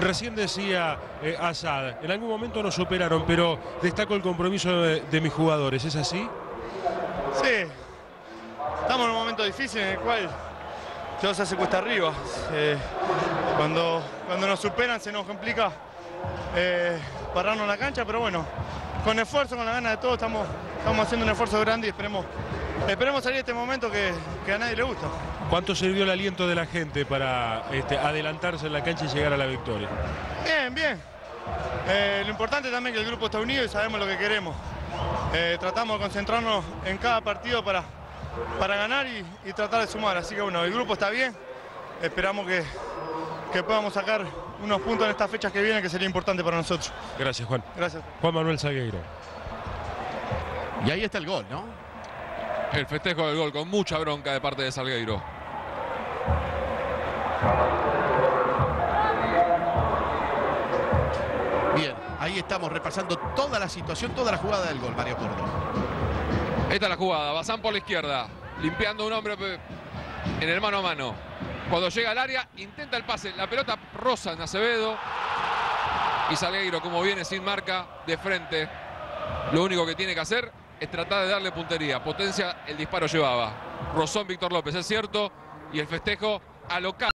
Recién decía eh, Asad, en algún momento nos superaron, pero destaco el compromiso de, mis jugadores, ¿es así? Sí, estamos en un momento difícil en el cual todo se hace cuesta arriba. Eh, cuando, cuando nos superan se nos complica eh, pararnos la cancha, pero bueno, con esfuerzo, con la ganas de todos, estamos, estamos haciendo un esfuerzo grande y esperemos, esperemos salir de este momento que, que a nadie le gusta. ¿Cuánto sirvió el aliento de la gente para este, adelantarse en la cancha y llegar a la victoria? Bien, bien. Eh, lo importante también es que el grupo está unido y sabemos lo que queremos. Eh, tratamos de concentrarnos en cada partido para, para ganar y, y tratar de sumar. Así que bueno, el grupo está bien. Esperamos que, que podamos sacar unos puntos en estas fechas que vienen que sería importante para nosotros. Gracias, Juan. Gracias. Juan Manuel Zagueiro. Y ahí está el gol, ¿no? El festejo del gol con mucha bronca de parte de Salgueiro. Bien, ahí estamos repasando toda la situación, toda la jugada del gol, Mario Córdoba. Esta es la jugada. Bazán por la izquierda. Limpiando un hombre pe- en el mano a mano. Cuando llega al área, intenta el pase. La pelota rosa en Acevedo. Y Salgueiro, como viene sin marca, de frente. Lo único que tiene que hacer es tratar de darle puntería. Potencia, el disparo llevaba. Rosón Víctor López, es cierto. Y el festejo a local.